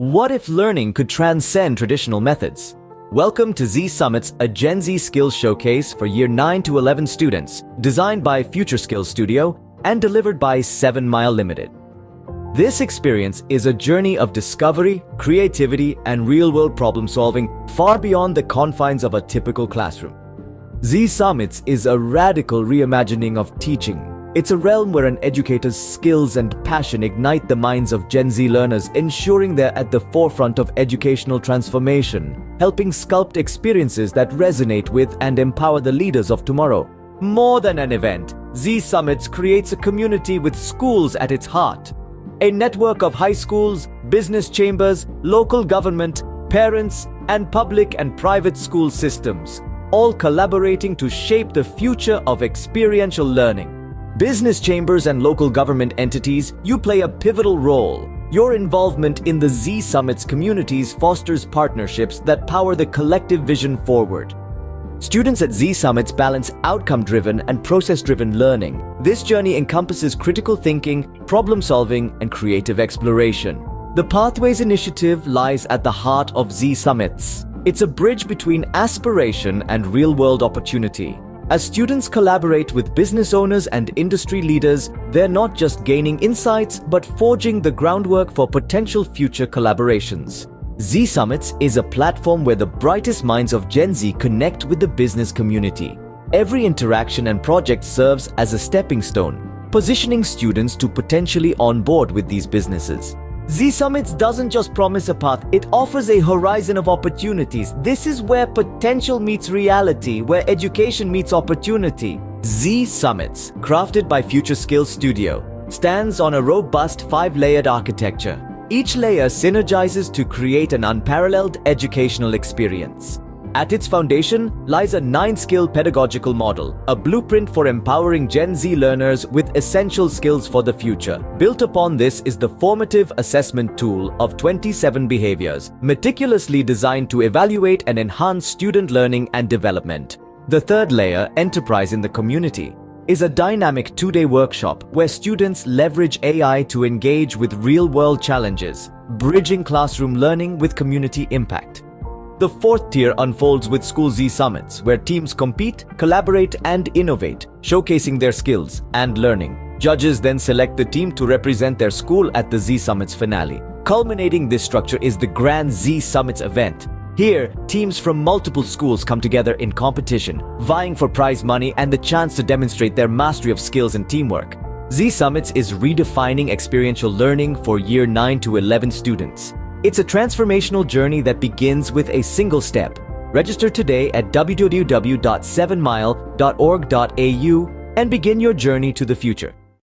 What if learning could transcend traditional methods? Welcome to Z Summits, a Gen Z skills showcase for year 9 to 11 students, designed by Future Skills Studio and delivered by SEVENmile Limited. This experience is a journey of discovery, creativity, and real-world problem solving far beyond the confines of a typical classroom. Z Summits is a radical reimagining of teaching it's a realm where an educator's skills and passion ignite the minds of Gen Z learners, ensuring they're at the forefront of educational transformation, helping sculpt experiences that resonate with and empower the leaders of tomorrow. More than an event, Z Summits creates a community with schools at its heart. A network of high schools, business chambers, local government, parents, and public and private school systems, all collaborating to shape the future of experiential learning. Business chambers and local government entities, you play a pivotal role. Your involvement in the Z Summits communities fosters partnerships that power the collective vision forward. Students at Z Summits balance outcome-driven and process-driven learning. This journey encompasses critical thinking, problem-solving, and creative exploration. The Pathways Initiative lies at the heart of Z Summits. It's a bridge between aspiration and real-world opportunity. As students collaborate with business owners and industry leaders, they're not just gaining insights, but forging the groundwork for potential future collaborations. Z Summits is a platform where the brightest minds of Gen Z connect with the business community. Every interaction and project serves as a stepping stone, positioning students to potentially onboard with these businesses. Z Summits doesn't just promise a path, it offers a horizon of opportunities. This is where potential meets reality, where education meets opportunity. Z Summits, crafted by Future Skills Studio, stands on a robust five-layered architecture. Each layer synergizes to create an unparalleled educational experience. At its foundation lies a nine-skill pedagogical model, a blueprint for empowering Gen Z learners with essential skills for the future. Built upon this is the formative assessment tool of 27 behaviors, meticulously designed to evaluate and enhance student learning and development. The third layer, Enterprise in the Community, is a dynamic two-day workshop where students leverage AI to engage with real-world challenges, bridging classroom learning with community impact. The fourth tier unfolds with School Z Summits, where teams compete, collaborate, and innovate, showcasing their skills and learning. Judges then select the team to represent their school at the Z Summits finale. Culminating this structure is the Grand Z Summits event. Here, teams from multiple schools come together in competition, vying for prize money and the chance to demonstrate their mastery of skills and teamwork. Z Summits is redefining experiential learning for year 9 to 11 students. It's a transformational journey that begins with a single step. Register today at www.7mile.org.au and begin your journey to the future.